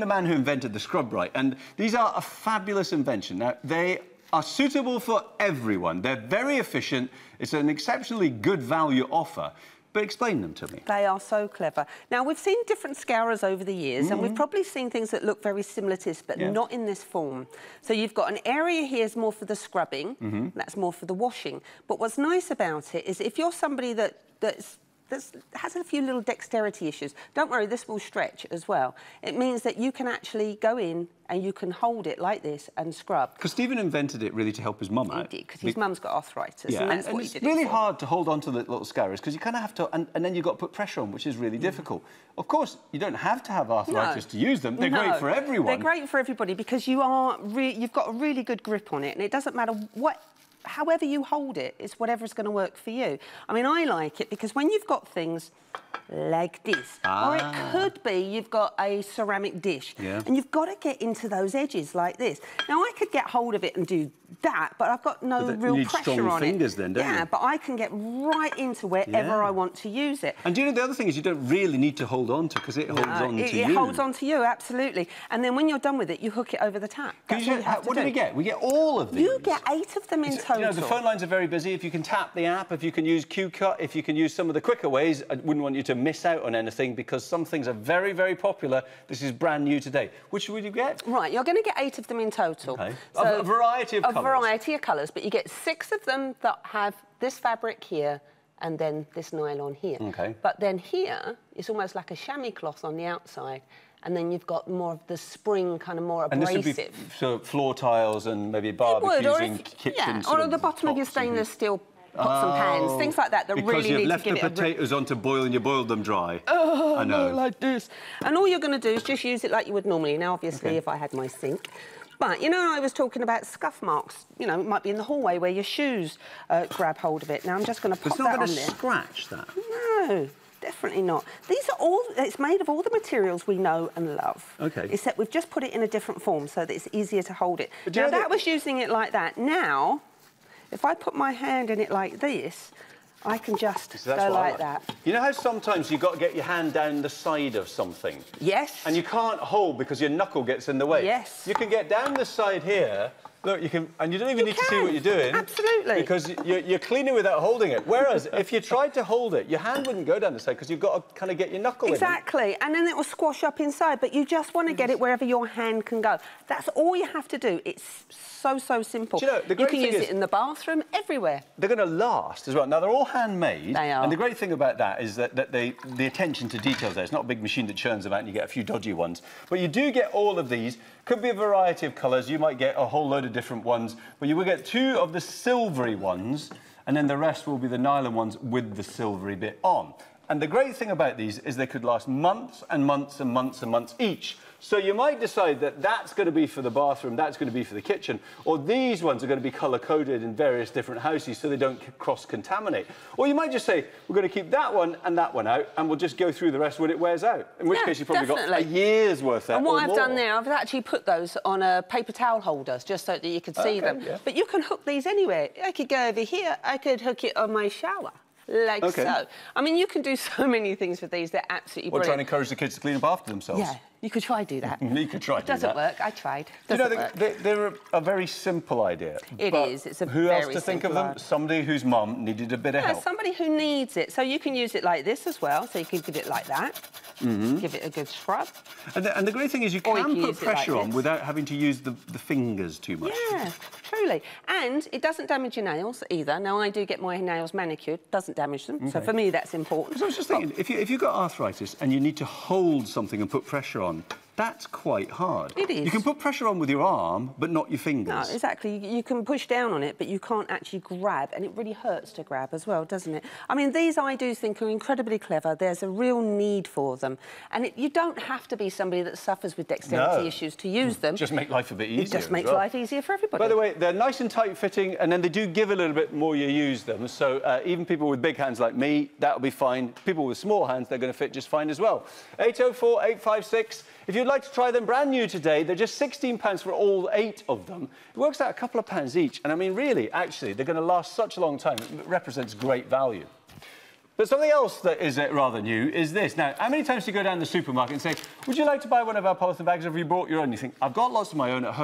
the man who invented the ScrubRite, and these are a fabulous invention. Now, they are suitable for everyone. They're very efficient. It's an exceptionally good value offer. But explain them to me. They are so clever. Now, we've seen different scourers over the years, mm -hmm. and we've mm-hmm. probably seen things that look very similar to this, but yeah. not in this form. So you've got an area here is more for the scrubbing, mm -hmm. that's more for the washing. But what's nice about it is if you're somebody that that's that has a few little dexterity issues. Don't worry, this will stretch as well. It means that you can actually go in and you can hold it like this and scrub. Because Stephen invented it really to help his mum out. Because his mum's got arthritis, yeah. and that's and, it's really it hard to hold on to the little scourers because you kind of have to, and, and, then you've got to put pressure on, which is really mm. difficult. Of course, you don't have to have arthritis no. to use them. They're no. great for everyone. They're great for everybody because you are you've got a really good grip on it, and it doesn't matter what however you hold it, it's whatever's going to work for you. I mean, I like it because when you've got things like this. Ah. Or it ah. could be you've got a ceramic dish yeah. and you've got to get into those edges like this. Now, I could get hold of it and do that, but I've got no real you pressure on fingers it. then, don't yeah, you? but I can get right into wherever yeah. I want to use it. And do you know the other thing is you don't really need to hold on to because it holds no, on it, to it you. It holds on to you, absolutely. And then when you're done with it, you hook it over the tap. That's you, what, what do. we get? We get all of these. You get eight of them in total. You know, the phone lines are very busy. If you can tap the app, if you can use Q-Cut, if you can use some of the quicker ways, I wouldn't want you to miss out on anything because some things are very, very popular. This is brand new today. Which would you get? Right, you're going to get eight of them in total. Okay. So, a variety of a colours. A variety of colours, but you get six of them that have this fabric here and then this nylon here. Okay. But then here, it's almost like a chamois cloth on the outside and then you've got more of the spring, kind of more abrasive. And this would be so floor tiles and maybe and kitchen Yeah, or the bottom of your stainless steel pots oh, and pans, things like that that because you've left the potatoes on to boil and you boiled them dry. Oh, I know. like this. And all you're going to do is just use it like you would normally. Now, obviously, okay. if I had my sink. But, you know, I was talking about scuff marks. You know, it might be in the hallway where your shoes uh, grab hold of it. Now, I'm just going to pop that on there. It's not going to scratch that? No. Definitely not. These are all, it's made of all the materials we know and love. OK. Except we've just put it in a different form so that it's easier to hold it. But now, that, that was using it like that. Now, if I put my hand in it like this, I can just so go like, like, that. You know how sometimes you've got to get your hand down the side of something? Yes. And you can't hold because your knuckle gets in the way? Yes. You can get down the side here Look, you can, and you don't even you need can. to see what you're doing. Absolutely. Because you're, you're cleaning without holding it. Whereas if you tried to hold it, your hand wouldn't go down the side because you've got to kind of get your knuckle exactly. and then it will squash up inside. But you just want to get it wherever your hand can go. That's all you have to do. It's so, so simple. you know, the great you can thing use is, it in the bathroom, everywhere. They're going to last as well. Now, they're all handmade. They are. And the great thing about that is that, that they, the attention to details there. It's not a big machine that churns them out and you get a few dodgy ones. But you do get all of these. Could be a variety of colours. You might get a whole load of different ones, but you will get two of the silvery ones, and then the rest will be the nylon ones with the silvery bit on. And the great thing about these is they could last months and months and months and months each. So you might decide that that's going to be for the bathroom, that's going to be for the kitchen, or these ones are going to be colour-coded in various different houses so they don't cross-contaminate. Or you might just say, we're going to keep that one and that one out, and we'll just go through the rest when it wears out, in which yeah, case you've probably definitely. got a year's worth And what I've more. done there, I've actually put those on a paper towel holder, just so that you could see okay, them. Yeah. But you can hook these anywhere. I could go over here, I could hook it on my shower like okay. so. I mean, you can do so many things with these. They're absolutely We're brilliant. trying to encourage the kids to clean up after themselves. Yeah, you could try do that. you could try It doesn't work. I tried. Doesn't you know, they, they're a very simple idea. It is. It's a idea. Who else to think of them? Somebody whose mum needed a bit of yeah, help. somebody who needs it. So you can use it like this as well. So you can give it like that. Mm -hmm. Give it a good scrub. And the, and the, great thing is you can, you can put pressure like on without having to use the, the fingers too much. Yeah, truly. And it doesn't damage your nails either. Now, I do get my nails manicured. Doesn't damage them. Okay. So for me, that's important. So I was just thinking, if, you, if you've got arthritis and you need to hold something and put pressure on, that's quite hard. It is. You can put pressure on with your arm, but not your fingers. No, exactly. You, you, can push down on it, but you can't actually grab, and it really hurts to grab as well, doesn't it? I mean, these I do think are incredibly clever. There's a real need for them. And it, you don't have to be somebody that suffers with dexterity no. issues to use them. Just make life a bit easier It just makes well. life easier for everybody. By the way, they're nice and tight-fitting, and then they do give a little bit more you use them. So uh, even people with big hands like me, that'll be fine. People with small hands, they're going to fit just fine as well. 804 856 if you'd like to try them brand new today, they're just £16 for all eight of them. It works out a couple of pounds each. And I mean, really, actually, they're going to last such a long time. It represents great value. But something else that is uh, rather new is this. Now, how many times do you go down the supermarket and say, would you like to buy one of our polythene bags? Have you brought your own? You think, I've got lots of my own at home.